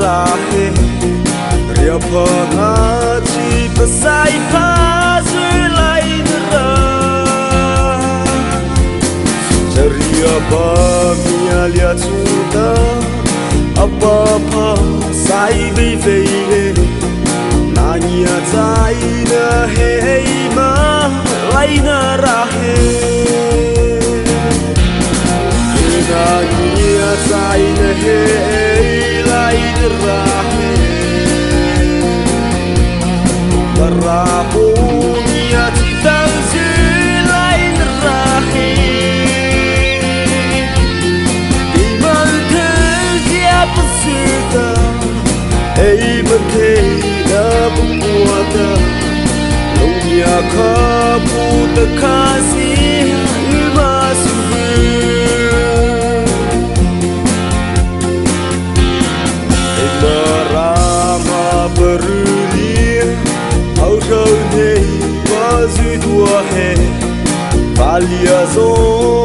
rahe ria pa nga chi pasai pa zui lai ra Ria ba mia lia chu ta apa pa sai vi ve le na nia zai na he ma, lai na ra he na nia zai na he merdeka berkuasa Dunia kamu terkasih masih Merama beruri Au jaunei bazi dua hai Palia zon.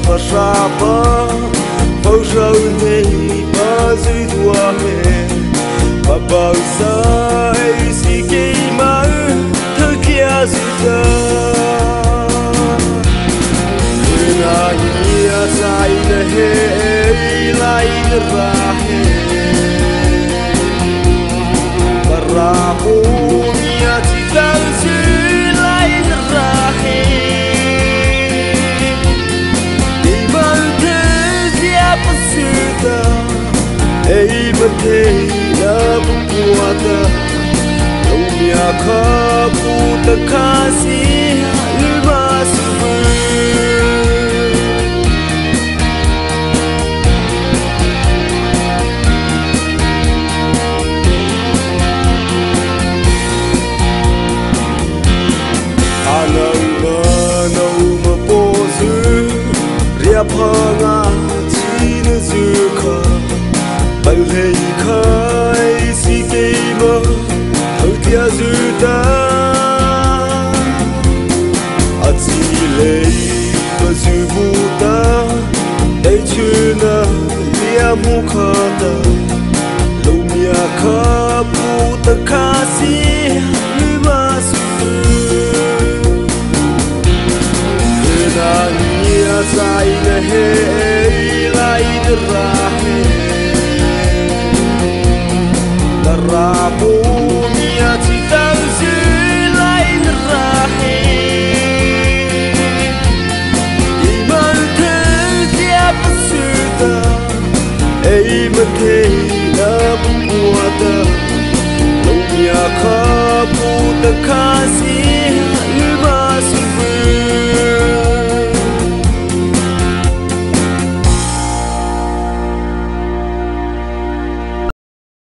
Da pasapa Pau rau nei Bazu dua pa Babau sa ei si keimau Thơ kia zu ta Na nia sai na he e lai ra he Rapunia المتينا بقوة يوم يعقاب تكاسيه جينا يا مقادا لو يا كابو تكاسي لباسو غدا يا زعينا هي العيد الراحل الرعبو Kha bu ta kha